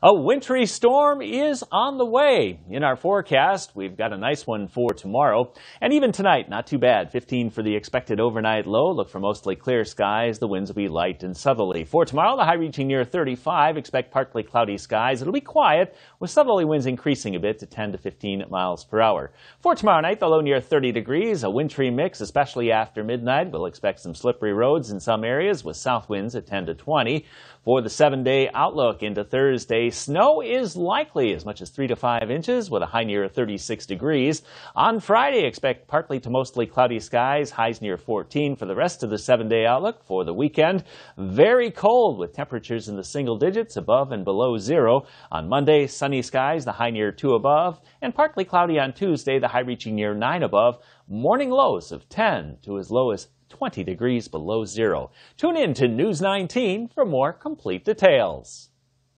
A wintry storm is on the way. In our forecast, we've got a nice one for tomorrow. And even tonight, not too bad. 15 for the expected overnight low. Look for mostly clear skies. The winds will be light and southerly. For tomorrow, the high reaching near 35. Expect partly cloudy skies. It'll be quiet with southerly winds increasing a bit to 10 to 15 miles per hour. For tomorrow night, the low near 30 degrees. A wintry mix, especially after midnight. We'll expect some slippery roads in some areas with south winds at 10 to 20. For the seven day outlook into Thursday, snow is likely as much as 3 to 5 inches with a high near 36 degrees. On Friday, expect partly to mostly cloudy skies, highs near 14 for the rest of the seven day outlook. For the weekend, very cold with temperatures in the single digits above and below zero. On Monday, sunny skies, the high near 2 above, and partly cloudy on Tuesday, the high reaching near 9 above. Morning lows of 10 to as low as 20 degrees below zero. Tune in to News 19 for more complete details.